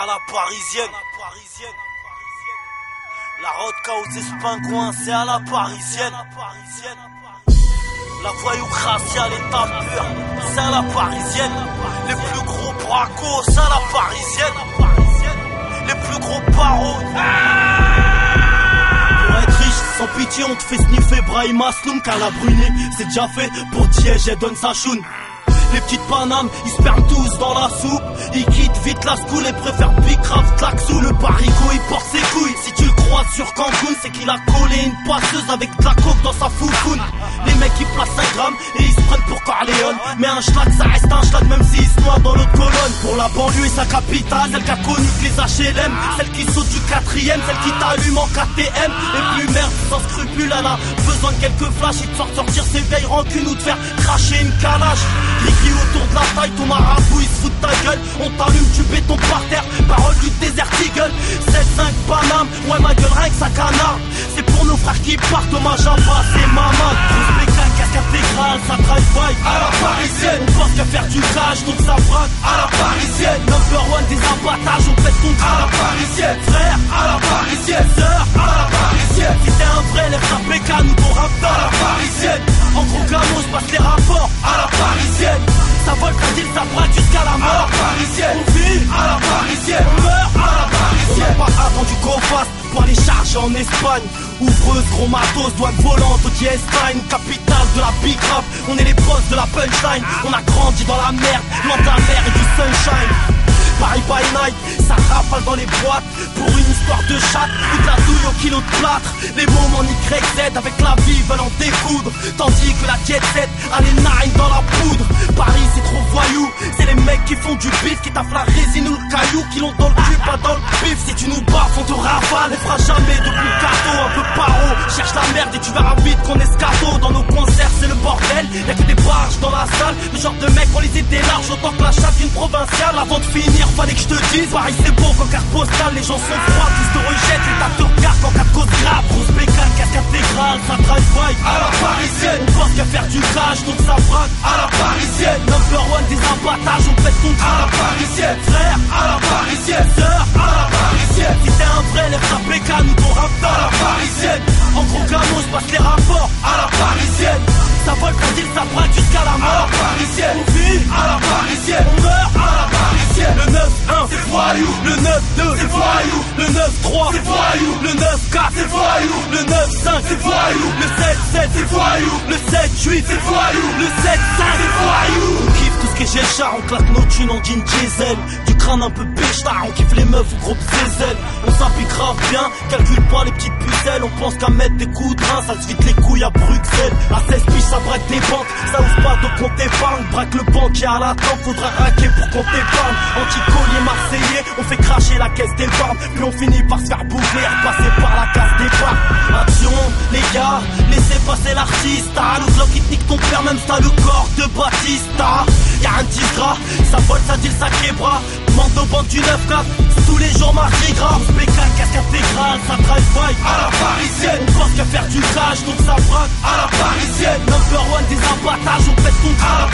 à la parisienne. La aux espingouins, c'est à la parisienne. La voyou à l'état pur, c'est à la parisienne. Les plus gros bracos, c'est à la parisienne. Les plus gros barreaux. Pour être riche, sans pitié, on te fait sniffer Brahim Asloum, la brûlée, c'est déjà fait pour Diège et donne sa choune. Les petites panames, ils se perdent tous dans la soupe. Ils quittent vite la school et préfèrent Bicraft, sous Le baricot, il porte ses couilles. Si tu le crois sur Cancun, c'est qu'il a collé une passeuse avec de la coke dans sa foufoune. Les mecs ils placent 5 grammes et ils se prennent pour Corleone. Mais un schlag, ça reste un schlag, même s'il se noie dans l'autre colonne. Pour la banlieue et sa capitale, celle qui a connu les HLM. Celle qui saute du quatrième, celle qui t'allume en KTM. Et plus merde, sans scrupule, elle a besoin de quelques flashs. Il te sort sortir ses vieilles rancunes ou de faire cracher une calache autour de la taille, ton marabout il se fout de ta gueule. On t'allume du béton par terre, parole du désert Eagle. 7-5 Paname, ouais ma gueule rien que ça canard. C'est pour nos frères qui partent, ma jamba, c'est maman. Grosse bécane, casque intégrale, ça drive À la parisienne, on pense qu'à faire du cash, donc ça braque. À la parisienne, number one des abattages, on pète ton À la parisienne, frère, à la parisienne, sœur, à la parisienne. Si un vrai, lève ta bécane ou ton rap à la parisienne. En gros gamos, passe les rapports à la parisienne. Ça vole, dit, ça braque jusqu'à la mort. À la parisienne, on vit à la parisienne, on meurt à la parisienne. On pas attendu qu'on pour aller charger en Espagne. Ouvreuse, gros matos, douane volante au Time, capitale de la big rap. On est les boss de la punchline. On a grandi dans la merde, loin de la mer et du sunshine. Paris by night, ça rafale dans les boîtes. Pour une histoire de chatte ou de la douille au kilo de plâtre. Les moments YZ avec la vie veulent en découdre. Tandis que la jet set a les dans la poudre. Paris c'est trop voyou, c'est les mecs qui font du bif Qui taffent la résine ou le caillou, qui l'ont dans le cul, pas dans le pif. Si tu nous baffes on te rafale, on Le genre de mec on les idées larges autant que la chatte d'une provinciale. Avant de finir fallait que je te dise Paris c'est beau qu'en carte postale les gens sont froids Tous te rejettent, l'état te regarde qu'en cas de cause grave. Grosse bécane, casque intégrale, ça drive by À la parisienne, on pense qu'à faire du cash donc ça braque. À la parisienne, number one des abattages, on pète ton À la parisienne, frère, à la parisienne. Sœur, à la parisienne. Si t'es un vrai, lève ta bécane ou ton rap À la parisienne, en Le 9-2 c'est voyou Le 9-3 c'est voyou Le 9-4 c'est voyou Le 9-5 c'est voyou Le 7-7 c'est voyou Le 7-8 c'est voyou Le 7-5 c'est voyou On kiffe tout ce qui est char On claque nos thunes en jean diesel. Du crâne un peu béchtard On kiffe les meufs au groupe zézel On s'appuie grave bien Calcule pas les petites pucelles. On pense qu'à mettre des coups de rein Ça se vide les couilles à Bruxelles. À 16 piges ça braque des banques, ça ouvre pas de compte épargne. Braque le banquier à la tempe, faudra raquer pour qu'on t'épargne. Anti-collier marseillais, on fait cracher la caisse d'épargne. Puis on finit par se faire bouffer, passer par la case départ. Action, les gars, laissez passer l'artiste. Ah, le bloc il nique ton père, même ça le corps de Batista. Y'a un disgras, ça vole, ça dit ça bras. Manque de banque du 9-4, tous les jours mardi gras. Faire du cash, donc ça braque à la parisienne. Number one des abattages, on pète ton à la